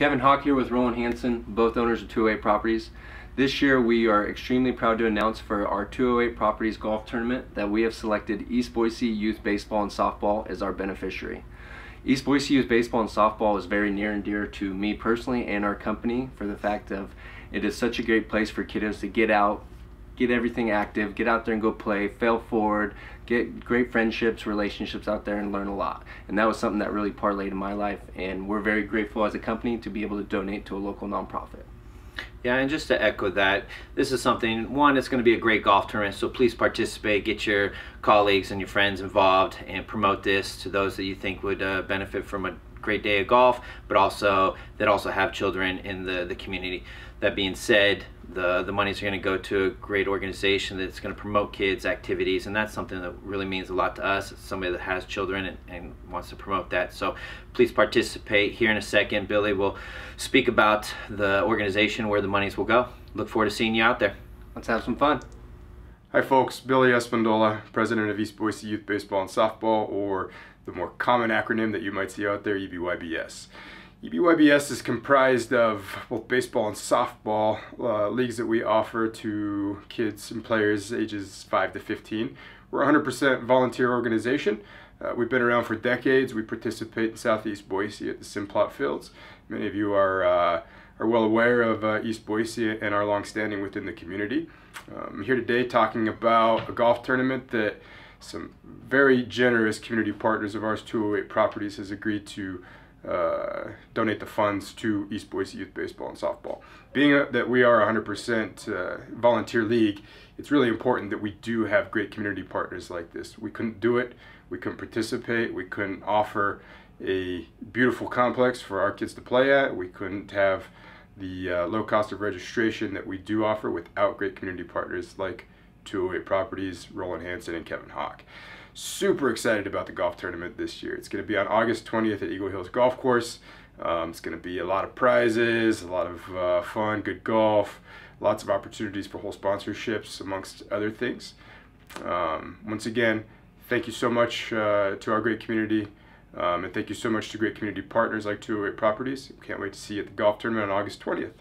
Kevin Hawk here with Roland Hanson, both owners of 208 Properties. This year we are extremely proud to announce for our 208 Properties Golf Tournament that we have selected East Boise Youth Baseball and Softball as our beneficiary. East Boise Youth Baseball and Softball is very near and dear to me personally and our company for the fact of it is such a great place for kiddos to get out, get everything active, get out there and go play, fail forward, get great friendships, relationships out there and learn a lot. And that was something that really parlayed in my life and we're very grateful as a company to be able to donate to a local nonprofit. Yeah, and just to echo that, this is something, one, it's going to be a great golf tournament, so please participate, get your colleagues and your friends involved, and promote this to those that you think would uh, benefit from a great day of golf, but also that also have children in the, the community. That being said, the, the monies are going to go to a great organization that's going to promote kids' activities, and that's something that really means a lot to us. Somebody that has children and, and wants to promote that. So please participate. Here in a second, Billy will speak about the organization where the monies will go. Look forward to seeing you out there. Let's have some fun. Hi folks, Billy Espandola, president of East Boise Youth Baseball and Softball, or the more common acronym that you might see out there, EBYBS. EBYBS is comprised of both baseball and softball uh, leagues that we offer to kids and players ages 5 to 15. We're a 100% volunteer organization. Uh, we've been around for decades. We participate in Southeast Boise at the Simplot Fields. Many of you are, uh, are well aware of uh, East Boise and our long-standing within the community. Um, I'm here today talking about a golf tournament that some very generous community partners of ours, 208 Properties, has agreed to uh, donate the funds to East Boise Youth Baseball and Softball. Being a, that we are 100% uh, volunteer league, it's really important that we do have great community partners like this. We couldn't do it, we couldn't participate, we couldn't offer a beautiful complex for our kids to play at, we couldn't have the uh, low cost of registration that we do offer without great community partners like 208 Properties, Roland Hanson, and Kevin Hawk. Super excited about the golf tournament this year. It's going to be on August 20th at Eagle Hills Golf Course. Um, it's going to be a lot of prizes, a lot of uh, fun, good golf, lots of opportunities for hole sponsorships, amongst other things. Um, once again, thank you so much uh, to our great community. Um, and thank you so much to great community partners like 208 Properties. Can't wait to see you at the golf tournament on August 20th.